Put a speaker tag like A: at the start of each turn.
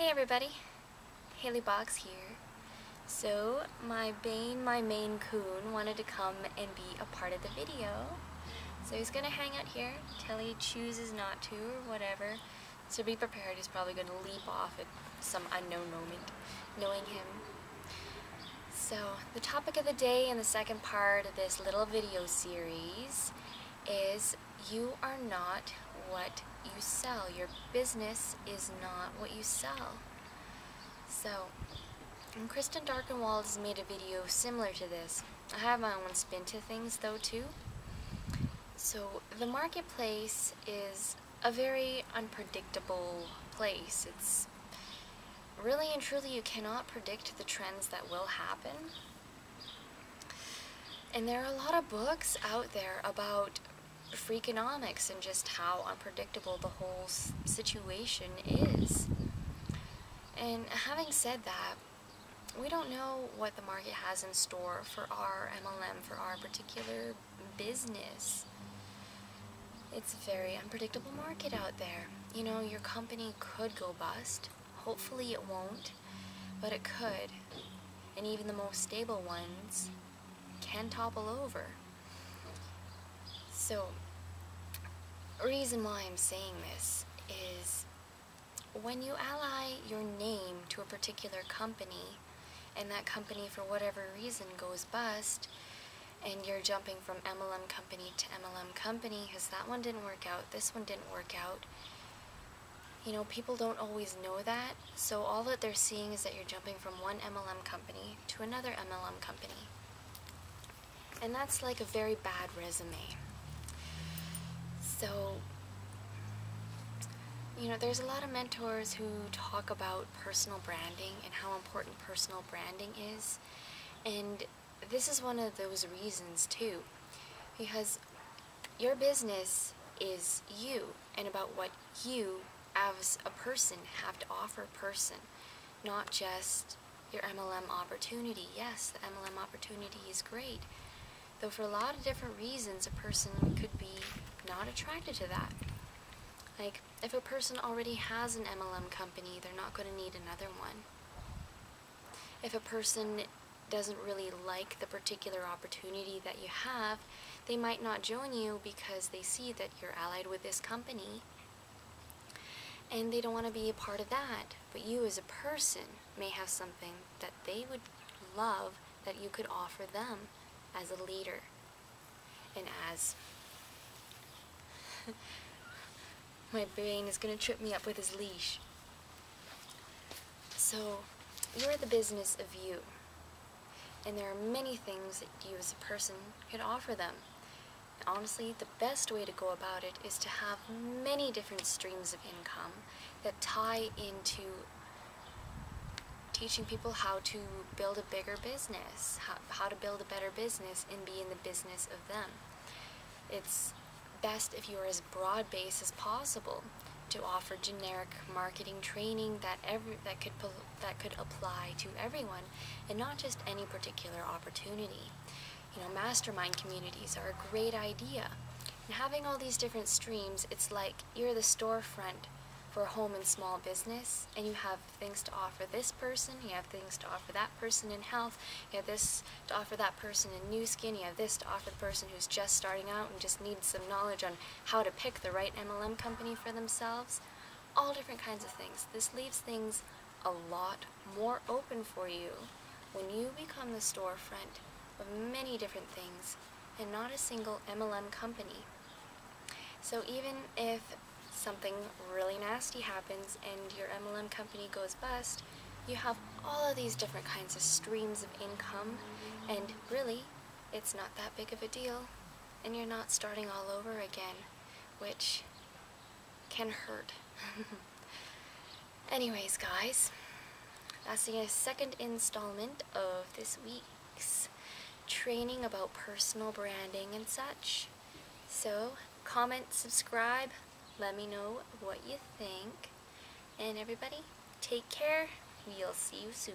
A: Hey everybody, Hayley Boggs here. So, my Bane, my Maine Coon, wanted to come and be a part of the video. So he's gonna hang out here till he chooses not to or whatever. So be prepared, he's probably gonna leap off at some unknown moment, knowing him. So, the topic of the day in the second part of this little video series is you are not what you sell. Your business is not what you sell. So, Kristen Darkenwald has made a video similar to this. I have my own spin to things though too. So, the marketplace is a very unpredictable place. It's really and truly you cannot predict the trends that will happen. And there are a lot of books out there about freakonomics and just how unpredictable the whole situation is. And having said that, we don't know what the market has in store for our MLM, for our particular business. It's a very unpredictable market out there. You know, your company could go bust. Hopefully it won't, but it could. And even the most stable ones can topple over. So, reason why I'm saying this is when you ally your name to a particular company and that company for whatever reason goes bust and you're jumping from MLM company to MLM company because that one didn't work out, this one didn't work out. You know, people don't always know that, so all that they're seeing is that you're jumping from one MLM company to another MLM company. And that's like a very bad resume. So, you know, there's a lot of mentors who talk about personal branding and how important personal branding is. And this is one of those reasons too. Because your business is you and about what you as a person have to offer a person, not just your MLM opportunity. Yes, the MLM opportunity is great, though for a lot of different reasons a person could be not attracted to that. Like, if a person already has an MLM company, they're not going to need another one. If a person doesn't really like the particular opportunity that you have, they might not join you because they see that you're allied with this company and they don't want to be a part of that. But you as a person may have something that they would love that you could offer them as a leader and as my brain is going to trip me up with his leash. So, you're the business of you. And there are many things that you as a person could offer them. honestly, the best way to go about it is to have many different streams of income that tie into teaching people how to build a bigger business, how, how to build a better business and be in the business of them. It's best if you're as broad-based as possible to offer generic marketing training that every that could that could apply to everyone and not just any particular opportunity. You know, mastermind communities are a great idea. And having all these different streams, it's like you're the storefront for home and small business and you have things to offer this person, you have things to offer that person in health, you have this to offer that person in Nu Skin, you have this to offer the person who's just starting out and just needs some knowledge on how to pick the right MLM company for themselves. All different kinds of things. This leaves things a lot more open for you when you become the storefront of many different things and not a single MLM company. So even if something really nasty happens and your MLM company goes bust, you have all of these different kinds of streams of income, and really, it's not that big of a deal, and you're not starting all over again, which can hurt. Anyways, guys, that's the second installment of this week's training about personal branding and such. So, comment, subscribe, let me know what you think. And everybody, take care. We'll see you soon.